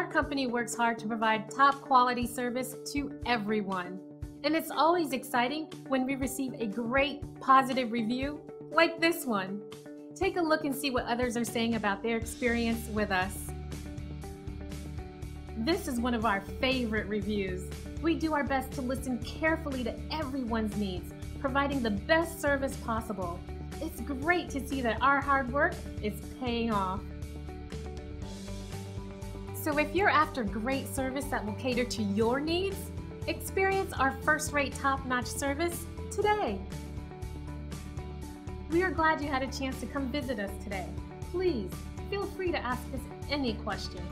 Our company works hard to provide top quality service to everyone. And it's always exciting when we receive a great positive review like this one. Take a look and see what others are saying about their experience with us. This is one of our favorite reviews. We do our best to listen carefully to everyone's needs, providing the best service possible. It's great to see that our hard work is paying off. So if you're after great service that will cater to your needs, experience our first-rate top-notch service today. We are glad you had a chance to come visit us today. Please feel free to ask us any questions.